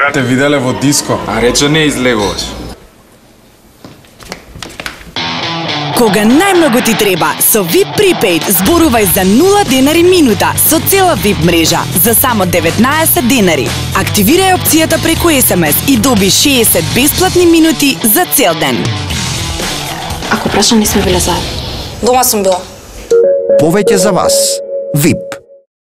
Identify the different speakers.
Speaker 1: вечера.
Speaker 2: Те виделе во диско,
Speaker 3: а рече не излегуваш.
Speaker 4: Кога најмногу ти треба, со VIP Prepaid зборувај за 0 денари минута со цела VIP мрежа за само 19 денари. Активирај опцијата преку SMS и доби 60 бесплатни минути за цел ден.
Speaker 5: Ако прашам, не сме биле заедно.
Speaker 6: Дома сум била.
Speaker 7: Повеќе за вас. VIP.